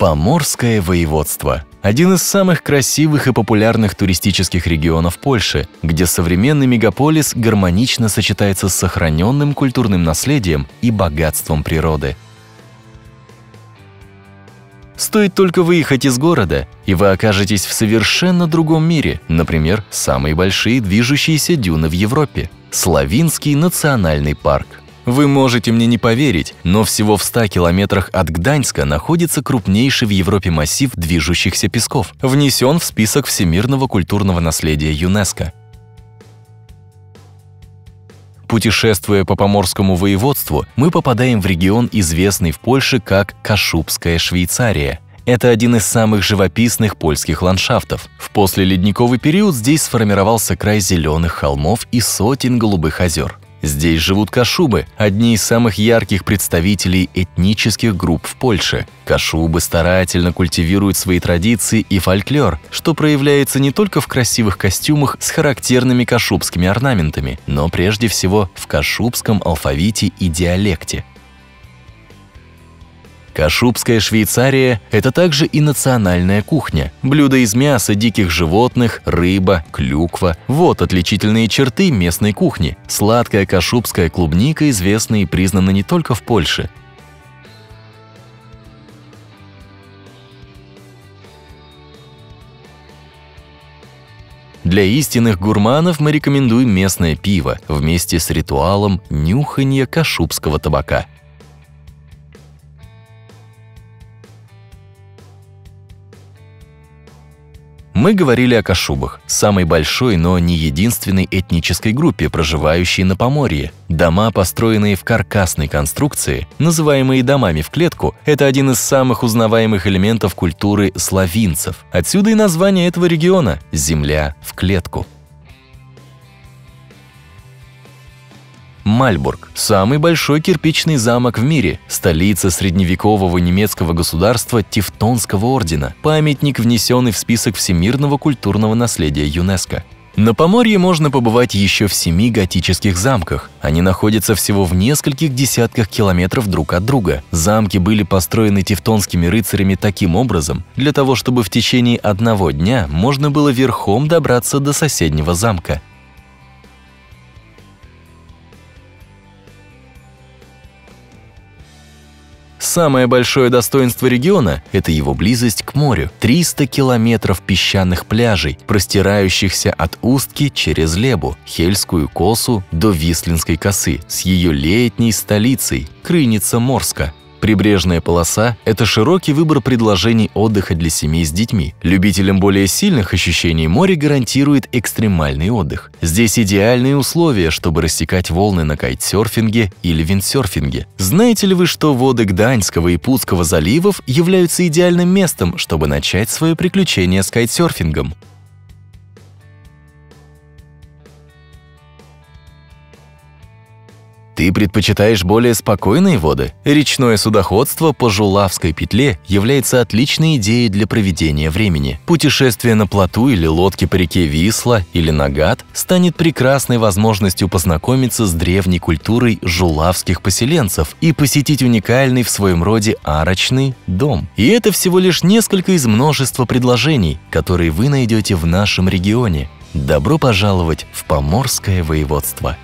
Поморское воеводство – один из самых красивых и популярных туристических регионов Польши, где современный мегаполис гармонично сочетается с сохраненным культурным наследием и богатством природы. Стоит только выехать из города, и вы окажетесь в совершенно другом мире, например, самые большие движущиеся дюны в Европе – Славинский национальный парк. Вы можете мне не поверить, но всего в 100 километрах от Гданьска находится крупнейший в Европе массив движущихся песков, внесен в список всемирного культурного наследия ЮНЕСКО. Путешествуя по Поморскому воеводству, мы попадаем в регион, известный в Польше как Кашубская Швейцария – это один из самых живописных польских ландшафтов. В послеледниковый период здесь сформировался край зеленых холмов и сотен голубых озер. Здесь живут кашубы, одни из самых ярких представителей этнических групп в Польше. Кашубы старательно культивируют свои традиции и фольклор, что проявляется не только в красивых костюмах с характерными кашубскими орнаментами, но прежде всего в кашубском алфавите и диалекте. Кашубская Швейцария – это также и национальная кухня. Блюда из мяса диких животных, рыба, клюква – вот отличительные черты местной кухни. Сладкая кашубская клубника известна и признана не только в Польше. Для истинных гурманов мы рекомендуем местное пиво вместе с ритуалом нюханья кашубского табака – Мы говорили о кашубах, самой большой, но не единственной этнической группе, проживающей на Поморье. Дома, построенные в каркасной конструкции, называемые домами в клетку, это один из самых узнаваемых элементов культуры славинцев. Отсюда и название этого региона – «Земля в клетку». Мальбург – самый большой кирпичный замок в мире, столица средневекового немецкого государства Тевтонского ордена, памятник, внесенный в список всемирного культурного наследия ЮНЕСКО. На Поморье можно побывать еще в семи готических замках. Они находятся всего в нескольких десятках километров друг от друга. Замки были построены тевтонскими рыцарями таким образом, для того, чтобы в течение одного дня можно было верхом добраться до соседнего замка. Самое большое достоинство региона – это его близость к морю. 300 километров песчаных пляжей, простирающихся от Устки через Лебу, Хельскую косу до Вислинской косы с ее летней столицей – Крыница-Морска. Прибрежная полоса – это широкий выбор предложений отдыха для семей с детьми. Любителям более сильных ощущений море гарантирует экстремальный отдых. Здесь идеальные условия, чтобы рассекать волны на кайтсерфинге или виндсерфинге. Знаете ли вы, что воды Гданьского и Путского заливов являются идеальным местом, чтобы начать свое приключение с кайтсерфингом? Ты предпочитаешь более спокойные воды? Речное судоходство по Жулавской петле является отличной идеей для проведения времени. Путешествие на плоту или лодке по реке Висла или Нагат станет прекрасной возможностью познакомиться с древней культурой жулавских поселенцев и посетить уникальный в своем роде арочный дом. И это всего лишь несколько из множества предложений, которые вы найдете в нашем регионе. Добро пожаловать в Поморское воеводство!